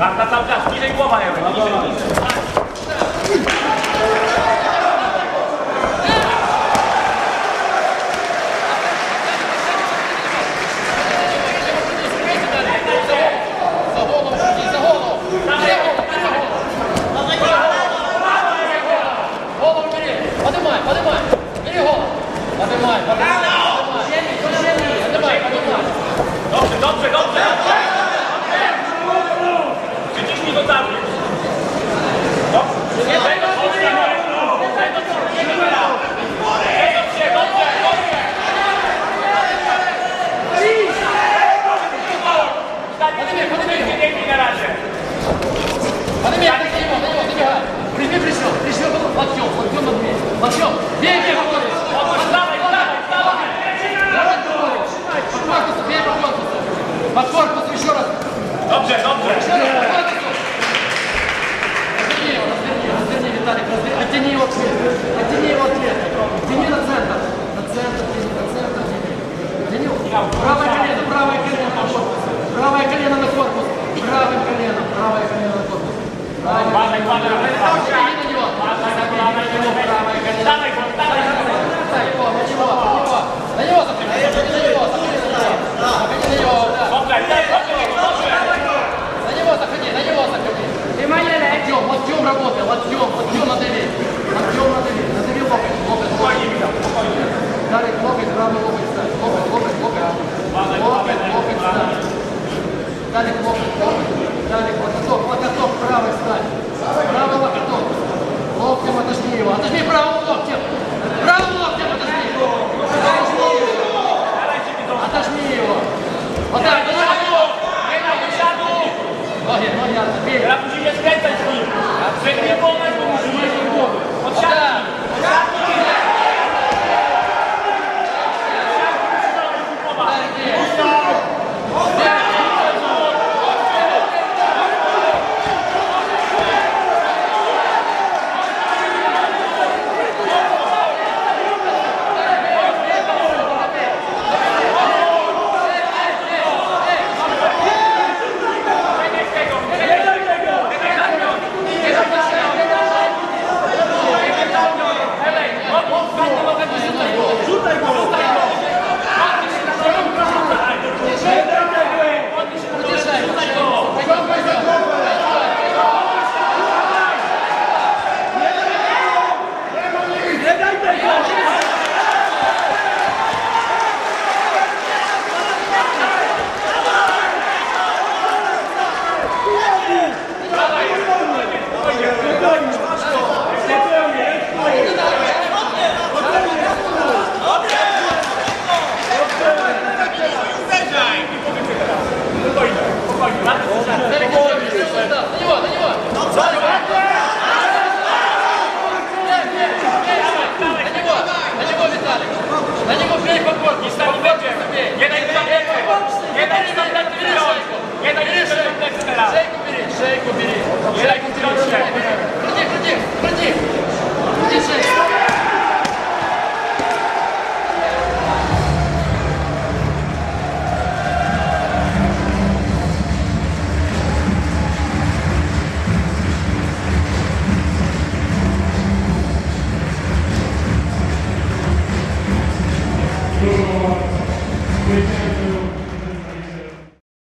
Kartta savcasi keling bo'lmayapti. Dobrze, dobrze, dobrze! Правое колено, правое колено на корпус. Правое колено на корпус. Правым коленом, правое колено на корпус. Правое колено на корпус. Правое колено на корпус. Правое колено на корпус. Артем работает, Артем, Артем надавил. Артем надавил, надавил локоть, локоть, локоть. Дарик, локоть, равный локоть ставь, локоть, локоть. נתנה לתמוך בטרומית,